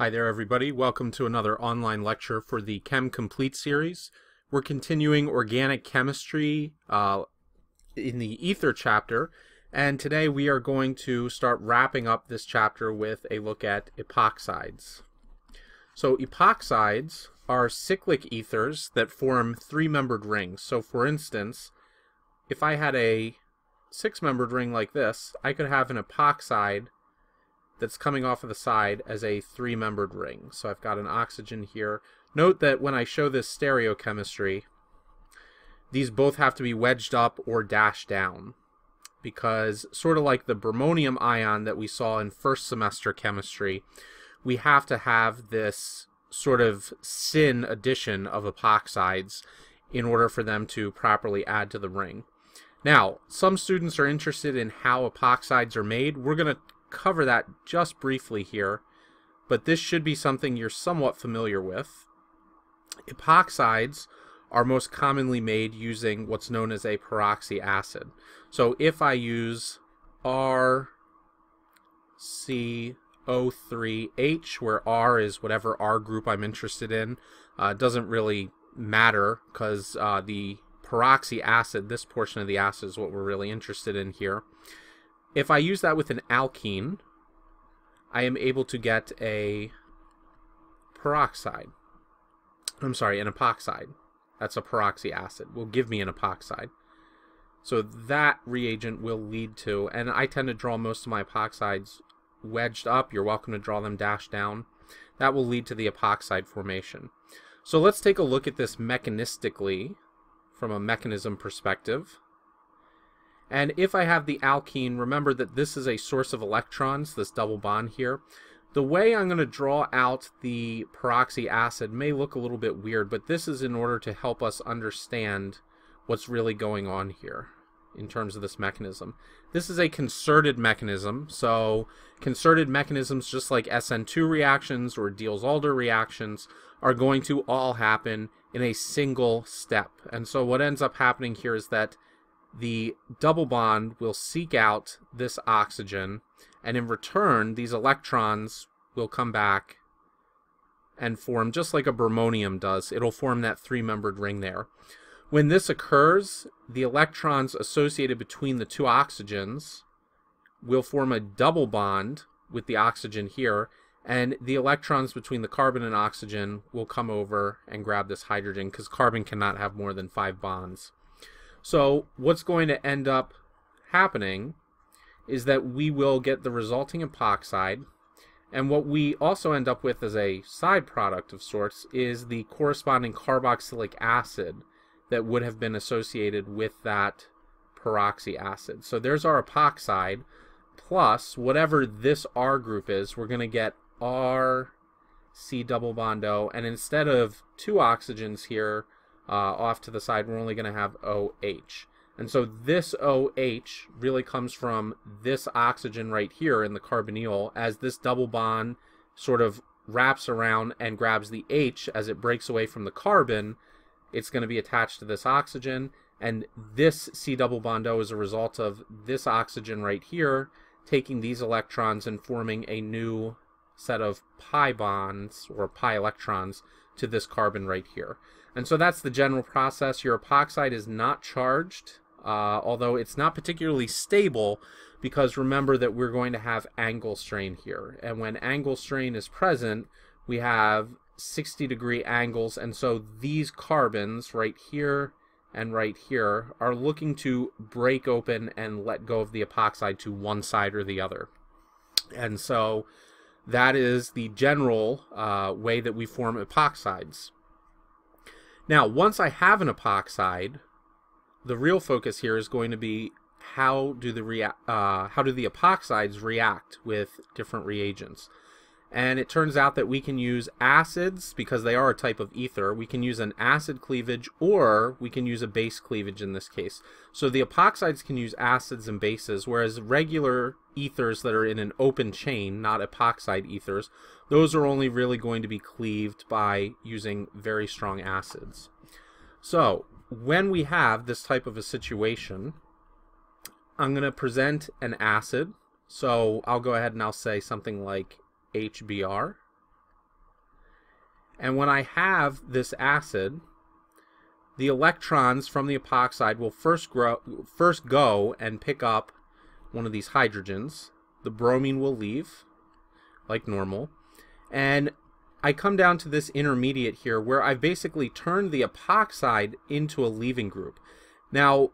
Hi there, everybody. Welcome to another online lecture for the Chem Complete series. We're continuing organic chemistry uh, in the ether chapter, and today we are going to start wrapping up this chapter with a look at epoxides. So, epoxides are cyclic ethers that form three membered rings. So, for instance, if I had a six membered ring like this, I could have an epoxide that's coming off of the side as a three-membered ring. So I've got an oxygen here. Note that when I show this stereochemistry, these both have to be wedged up or dashed down because sort of like the bromonium ion that we saw in first semester chemistry, we have to have this sort of syn addition of epoxides in order for them to properly add to the ring. Now, some students are interested in how epoxides are made. We're going to cover that just briefly here, but this should be something you're somewhat familiar with. Epoxides are most commonly made using what's known as a peroxy acid. So if I use RCO3H, where R is whatever R group I'm interested in, uh, doesn't really matter because uh, the peroxy acid, this portion of the acid is what we're really interested in here. If I use that with an alkene, I am able to get a peroxide. I'm sorry, an epoxide. That's a peroxy acid. Will give me an epoxide. So that reagent will lead to, and I tend to draw most of my epoxides wedged up. You're welcome to draw them dashed down. That will lead to the epoxide formation. So let's take a look at this mechanistically from a mechanism perspective. And if I have the alkene, remember that this is a source of electrons, this double bond here. The way I'm going to draw out the peroxy acid may look a little bit weird, but this is in order to help us understand what's really going on here in terms of this mechanism. This is a concerted mechanism, so concerted mechanisms just like SN2 reactions or Diels-Alder reactions are going to all happen in a single step. And so what ends up happening here is that the double bond will seek out this oxygen, and in return, these electrons will come back and form just like a bromonium does. It'll form that three-membered ring there. When this occurs, the electrons associated between the two oxygens will form a double bond with the oxygen here, and the electrons between the carbon and oxygen will come over and grab this hydrogen because carbon cannot have more than five bonds. So what's going to end up happening is that we will get the resulting epoxide and what we also end up with as a side product of sorts is the corresponding carboxylic acid that would have been associated with that peroxy acid. So there's our epoxide plus whatever this R group is, we're going to get R C double bond O and instead of two oxygens here, uh, off to the side, we're only going to have OH. And so this OH really comes from this oxygen right here in the carbonyl as this double bond sort of wraps around and grabs the H as it breaks away from the carbon. It's going to be attached to this oxygen. And this C double bond O is a result of this oxygen right here taking these electrons and forming a new set of pi bonds or pi electrons to this carbon right here. And so that's the general process. Your epoxide is not charged, uh, although it's not particularly stable because remember that we're going to have angle strain here. And when angle strain is present, we have 60 degree angles. And so these carbons right here and right here are looking to break open and let go of the epoxide to one side or the other. And so that is the general uh, way that we form epoxides. Now, once I have an epoxide, the real focus here is going to be how do the rea- uh, how do the epoxides react with different reagents. And it turns out that we can use acids because they are a type of ether. We can use an acid cleavage or we can use a base cleavage in this case. So the epoxides can use acids and bases, whereas regular ethers that are in an open chain, not epoxide ethers, those are only really going to be cleaved by using very strong acids. So when we have this type of a situation, I'm going to present an acid. So I'll go ahead and I'll say something like HBr. And when I have this acid, the electrons from the epoxide will first grow, first go and pick up one of these hydrogens. The bromine will leave, like normal. And I come down to this intermediate here where I've basically turned the epoxide into a leaving group. Now,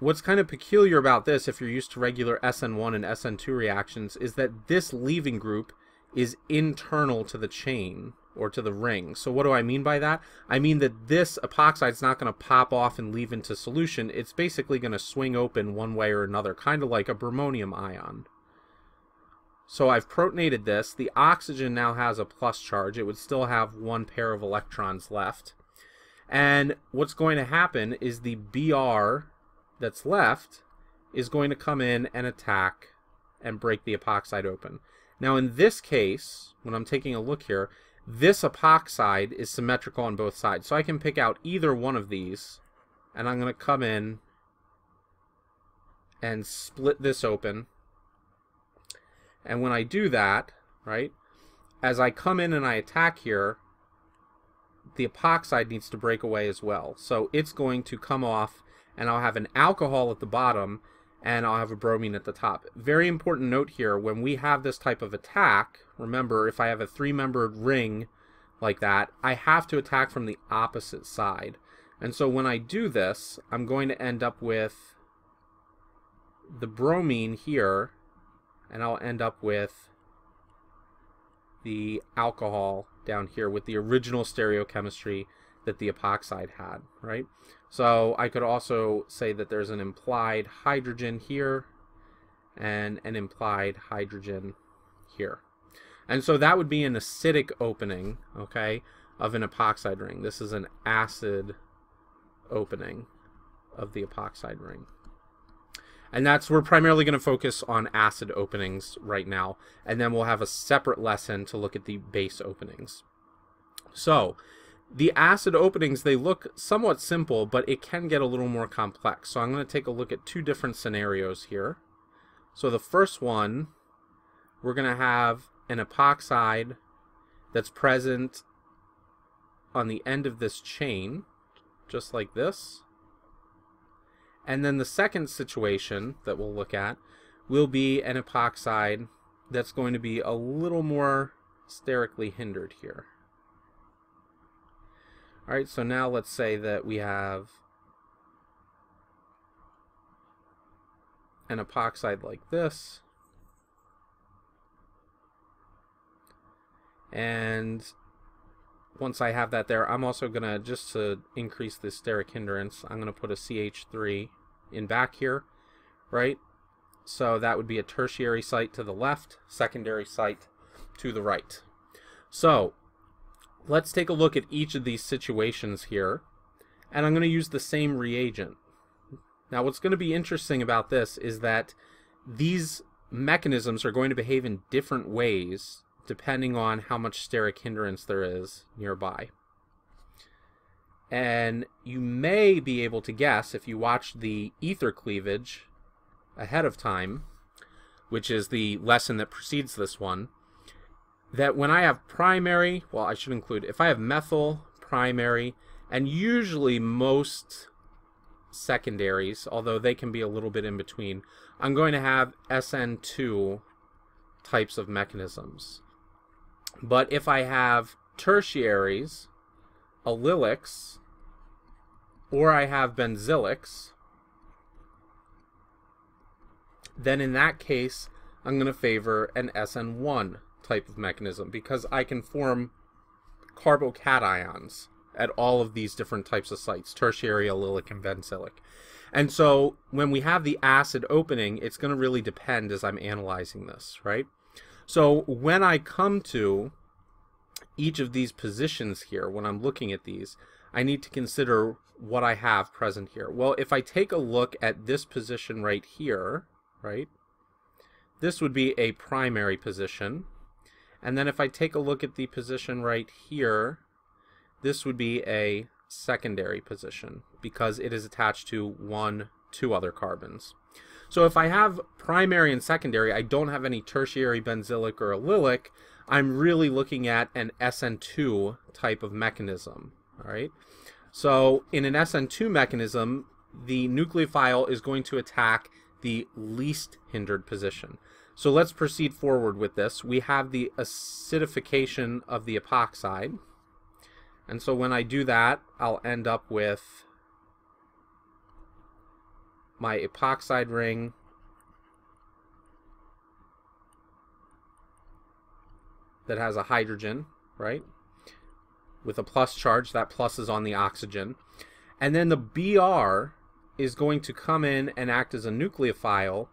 what's kind of peculiar about this, if you're used to regular SN1 and SN2 reactions, is that this leaving group is internal to the chain or to the ring. So what do I mean by that? I mean that this epoxide is not going to pop off and leave into solution. It's basically going to swing open one way or another, kind of like a bromonium ion. So I've protonated this. The oxygen now has a plus charge. It would still have one pair of electrons left. And what's going to happen is the Br that's left is going to come in and attack and break the epoxide open. Now in this case, when I'm taking a look here, this epoxide is symmetrical on both sides. So I can pick out either one of these, and I'm going to come in and split this open. And when I do that, right, as I come in and I attack here, the epoxide needs to break away as well. So it's going to come off, and I'll have an alcohol at the bottom, and I'll have a bromine at the top. Very important note here, when we have this type of attack, remember if I have a three-membered ring like that, I have to attack from the opposite side. And so when I do this, I'm going to end up with the bromine here, and I'll end up with the alcohol down here with the original stereochemistry that the epoxide had, right? So I could also say that there's an implied hydrogen here and an implied hydrogen here. And so that would be an acidic opening, okay, of an epoxide ring. This is an acid opening of the epoxide ring. And that's, we're primarily going to focus on acid openings right now, and then we'll have a separate lesson to look at the base openings. So, the acid openings, they look somewhat simple, but it can get a little more complex. So I'm going to take a look at two different scenarios here. So the first one, we're going to have an epoxide that's present on the end of this chain, just like this. And then the second situation that we'll look at will be an epoxide that's going to be a little more sterically hindered here. Alright, so now let's say that we have an epoxide like this. And once I have that there, I'm also going to, just to increase the steric hindrance, I'm going to put a CH3 in back here, right? So that would be a tertiary site to the left, secondary site to the right. So let's take a look at each of these situations here. And I'm going to use the same reagent. Now what's going to be interesting about this is that these mechanisms are going to behave in different ways depending on how much steric hindrance there is nearby. And you may be able to guess if you watch the ether cleavage ahead of time, which is the lesson that precedes this one, that when I have primary, well, I should include, if I have methyl, primary, and usually most secondaries, although they can be a little bit in between, I'm going to have SN2 types of mechanisms. But if I have tertiaries, allylics, or I have benzylics, then in that case, I'm going to favor an SN1 type of mechanism because I can form carbocations at all of these different types of sites, tertiary, allylic, and benzylic. And so when we have the acid opening, it's going to really depend as I'm analyzing this, right? So when I come to each of these positions here, when I'm looking at these, I need to consider what I have present here. Well, if I take a look at this position right here, right, this would be a primary position. And then if I take a look at the position right here, this would be a secondary position because it is attached to one, two other carbons. So if I have primary and secondary, I don't have any tertiary benzylic or allylic, I'm really looking at an SN2 type of mechanism. All right. So in an SN2 mechanism, the nucleophile is going to attack the least hindered position. So let's proceed forward with this. We have the acidification of the epoxide. And so when I do that, I'll end up with my epoxide ring that has a hydrogen, right? With a plus charge, that plus is on the oxygen. And then the Br is going to come in and act as a nucleophile.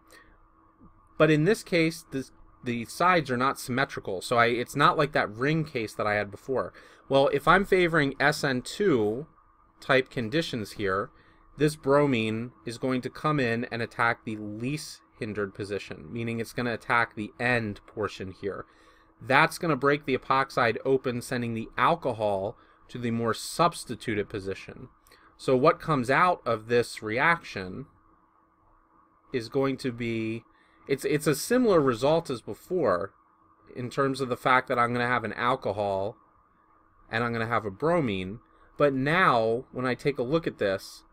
But in this case, this, the sides are not symmetrical. So I, it's not like that ring case that I had before. Well, if I'm favoring SN2 type conditions here, this bromine is going to come in and attack the least hindered position, meaning it's going to attack the end portion here. That's going to break the epoxide open, sending the alcohol to the more substituted position. So what comes out of this reaction is going to be it's it's a similar result as before in terms of the fact that I'm going to have an alcohol and I'm going to have a bromine, but now when I take a look at this,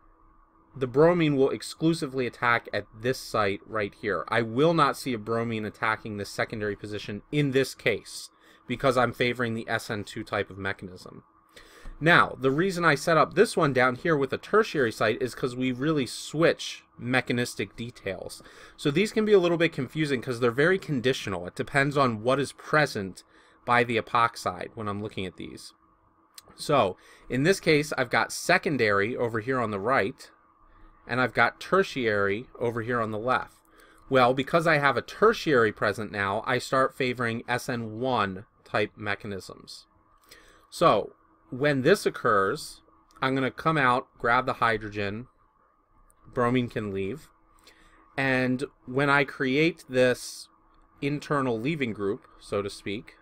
the bromine will exclusively attack at this site right here. I will not see a bromine attacking the secondary position in this case because I'm favoring the SN2 type of mechanism. Now, the reason I set up this one down here with a tertiary site is because we really switch mechanistic details. So these can be a little bit confusing because they're very conditional. It depends on what is present by the epoxide when I'm looking at these. So, in this case, I've got secondary over here on the right, and I've got tertiary over here on the left. Well, because I have a tertiary present now, I start favoring SN1 type mechanisms. So, when this occurs, I'm going to come out, grab the hydrogen, bromine can leave, and when I create this internal leaving group, so to speak,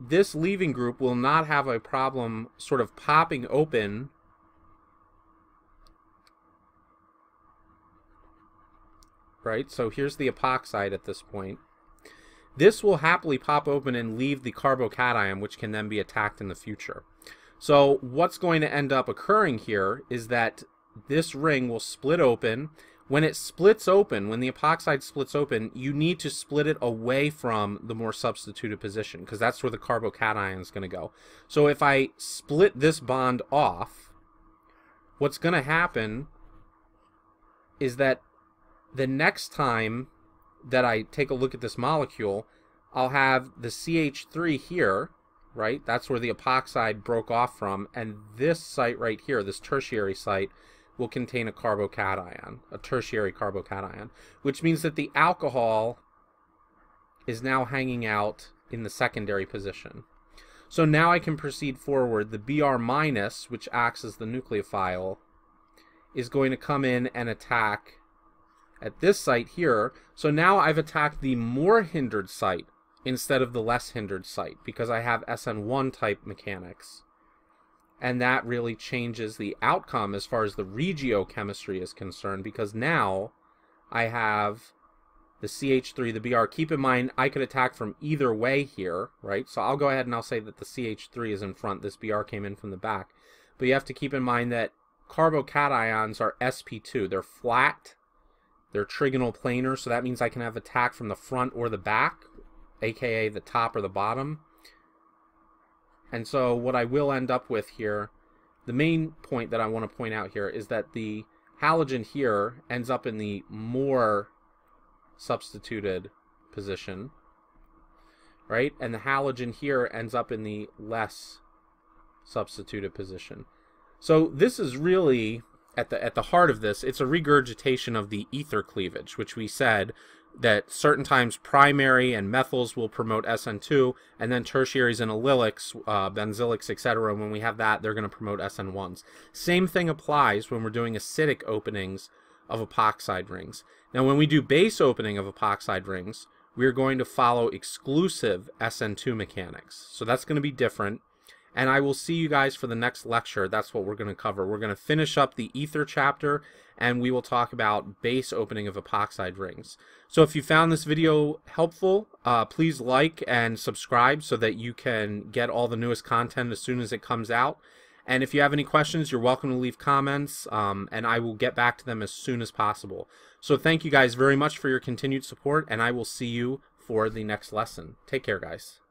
this leaving group will not have a problem sort of popping open right? So here's the epoxide at this point. This will happily pop open and leave the carbocation, which can then be attacked in the future. So what's going to end up occurring here is that this ring will split open. When it splits open, when the epoxide splits open, you need to split it away from the more substituted position because that's where the carbocation is going to go. So if I split this bond off, what's going to happen is that the next time that I take a look at this molecule, I'll have the CH3 here, right? That's where the epoxide broke off from. And this site right here, this tertiary site, will contain a carbocation, a tertiary carbocation, which means that the alcohol is now hanging out in the secondary position. So now I can proceed forward. The Br minus, which acts as the nucleophile, is going to come in and attack at this site here. So now I've attacked the more hindered site instead of the less hindered site because I have SN1 type mechanics. And that really changes the outcome as far as the regiochemistry is concerned because now I have the CH3, the BR. Keep in mind, I could attack from either way here, right? So I'll go ahead and I'll say that the CH3 is in front. This BR came in from the back. But you have to keep in mind that carbocations are sp2. They're flat they're trigonal planar, so that means I can have attack from the front or the back, aka the top or the bottom. And so what I will end up with here, the main point that I want to point out here is that the halogen here ends up in the more substituted position, right? And the halogen here ends up in the less substituted position. So this is really at the at the heart of this, it's a regurgitation of the ether cleavage, which we said that certain times primary and methyls will promote SN2, and then tertiaries and allylics, uh, benzylics, etc. When we have that, they're going to promote SN1s. Same thing applies when we're doing acidic openings of epoxide rings. Now, when we do base opening of epoxide rings, we're going to follow exclusive SN2 mechanics. So that's going to be different. And I will see you guys for the next lecture. That's what we're going to cover. We're going to finish up the ether chapter and we will talk about base opening of epoxide rings. So if you found this video helpful, uh, please like and subscribe so that you can get all the newest content as soon as it comes out. And if you have any questions, you're welcome to leave comments, um, and I will get back to them as soon as possible. So thank you guys very much for your continued support, and I will see you for the next lesson. Take care, guys.